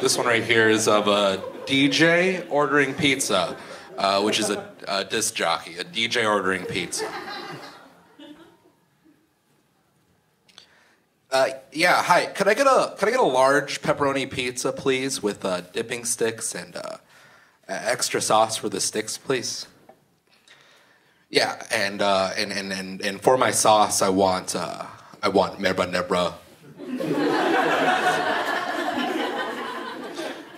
this one right here is of a DJ ordering pizza, uh, which is a, a disc jockey, a DJ ordering pizza. Uh, yeah, hi. Could I get a could I get a large pepperoni pizza, please, with uh, dipping sticks and uh, extra sauce for the sticks, please? Yeah, and uh, and, and and and for my sauce, I want uh, I want merba nebra.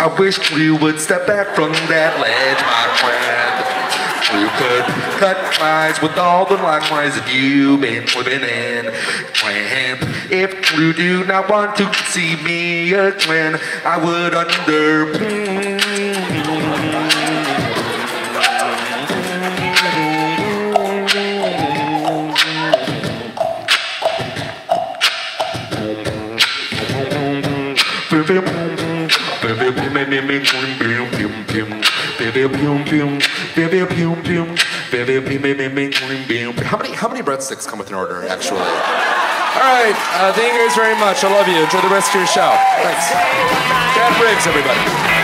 I wish we would step back from that ledge, my friend. We could cut ties with all the lies that you've been living in. Friend, if you do not want to see me again, I would under. How many how many breadsticks come with an order, actually? All right, uh, thank you guys very much. I love you. Enjoy the rest of your show. Thanks. Chad Briggs, everybody.